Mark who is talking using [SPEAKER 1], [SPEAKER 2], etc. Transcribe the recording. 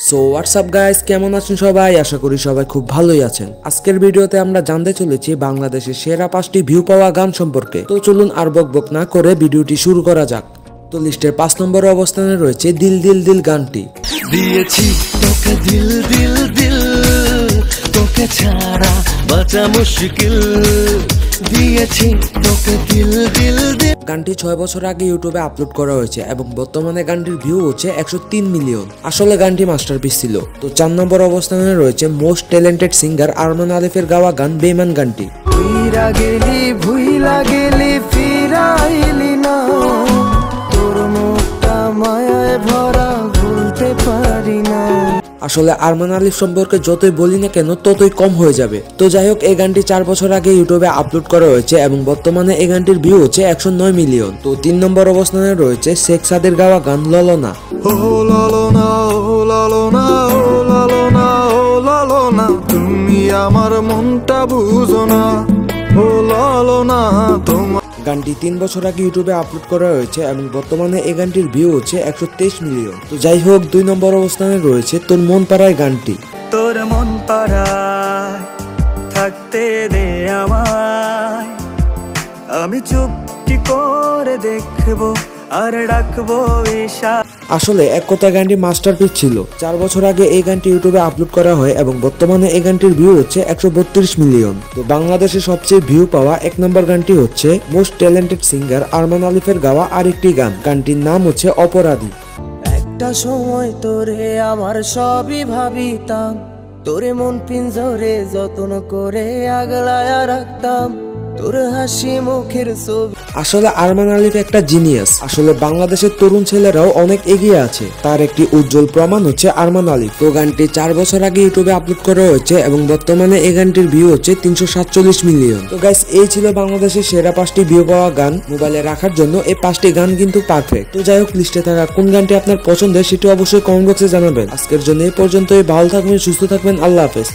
[SPEAKER 1] So WhatsApp guys কেমন আছেন সবাই? আশা করি সবাই খুব ভালোই আছেন। আজকের ভিডিওতে আমরা জানতে চলেছি বাংলাদেশের সেরা পাঁচটি ভিউ পাওয়া গান সম্পর্কে। তো চলুন আর বক বক না করে ভিডিওটি শুরু করা যাক। তো লিস্টের পাঁচ নম্বর অবস্থানে রয়েছে দিল দিল দিল গানটি।
[SPEAKER 2] দিয়েছি তোকে দিল দিল দিল, তোকে ছাড়া বাঁচা মুশকিল। দিয়েছি
[SPEAKER 1] গানটি ছয় বছর আগে ইউটিউবে আপলোড করা হয়েছে এবং বর্তমানে গানটির ভিউ হচ্ছে একশো তিন মিলিয়ন। আসলে গানটি মাস্টারপিস ছিল। তো চার নম্বর অবস্থানে রয়েছে মোস্ট ট্যালেন্টেড সিঙ্গার আরমান আলিফের গাওয়া গান বেমান গানটি।
[SPEAKER 2] গেলি, ভুইলা গেলি মায়ায় ভরা, ভুলতে পারি না।
[SPEAKER 1] আসলে আরমান আলিফ সম্পর্কে যতই বলি না কেন, ততই কম হয়ে যাবে। তো যাই হোক, এই গানটি চার বছর আগে ইউটিউবে আপলোড করা হয়েছে এবং বর্তমানে এই গানটির ভিউ হচ্ছে একশো নয় মিলিয়ন। তো তিন নম্বর অবস্থানে রয়েছে শেখ সাদের গাওয়া গান ললনা।
[SPEAKER 2] তুমি আমার মনটা বুঝো না। ও লালো না তোমার
[SPEAKER 1] গানটি তিন বছর আগে ইউটিউবে আপলোড করা হয়েছে এবং বর্তমানে এই গানটির ভিউ হচ্ছে একশো তেইশ মিলিয়ন। তো যাই হোক, দুই নম্বর অবস্থানে রয়েছে তোর মন পাড়ায় গানটি।
[SPEAKER 2] তোর মন পাড়ায় থাকতে দে আমায়। আমি চুপটি করে দেখব আর ডাকবো
[SPEAKER 1] আসলে এক কথা গানটি মাস্টারপিস ছিল। চার বছর আগে এই গানটি ইউটিউবে আপলোড করা হয় এবং বর্তমানে এই গানটির ভিউ হচ্ছে একশো বত্রিশ মিলিয়ন তো বাংলাদেশে সবচেয়ে ভিউ পাওয়া এক নম্বর গানটি হচ্ছে মোস্ট ট্যালেন্টেড সিঙ্গার আরমান আলিফের গাওয়া আরেকটি গান। গানটির নাম হচ্ছে অপরাধী।
[SPEAKER 3] একটা সময় তোরে আমার সবই ভাবিতাম। তোরে মন পিঞ্জরে যত্ন করে আগলায়া রাখতাম।
[SPEAKER 1] আসলে আরমান আলিফ একটা জিনিয়াস আসলে বাংলাদেশের তরুণ ছেলেরাও অনেক এগিয়ে আছে। তার একটি উজ্জ্বল প্রমাণ হচ্ছে আরমান আলিফ তো গানটি চার বছর আগে ইউটিউবে আপলোড করা হয়েছে এবং বর্তমানে এই গানটির ভিউ হচ্ছে তিনশো সাতচল্লিশ মিলিয়ন তো গাইস এই ছিল বাংলাদেশের সেরা পাঁচটি ভিউ পাওয়া গান। মোবাইলে রাখার জন্য এই পাঁচটি গান কিন্তু পারফেক্ট তো যাই হোক লিস্টে থাকা কোন গানটি আপনার পছন্দের সেটি অবশ্যই কমেন্ট বক্সে জানাবেন। আজকের জন্য এই পর্যন্তই। ভালো থাকবেন, সুস্থ থাকবেন। আল্লাহ হাফেজ।